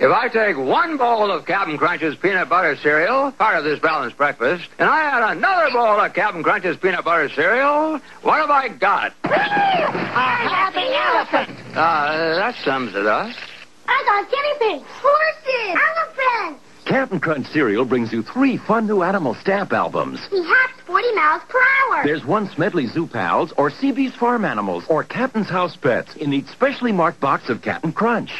If I take one bowl of Cap'n Crunch's peanut butter cereal, part of this balanced breakfast, and I add another bowl of Cap'n Crunch's peanut butter cereal, what have I got? A happy elephant. Uh, that sums it up. I got guinea pigs. Horses. Elephants. Cap'n Crunch cereal brings you three fun new animal stamp albums. He hops 40 miles per hour. There's one Smedley Zoo Pals or CB's Farm Animals or Captain's House Pets in each specially marked box of Cap'n Crunch.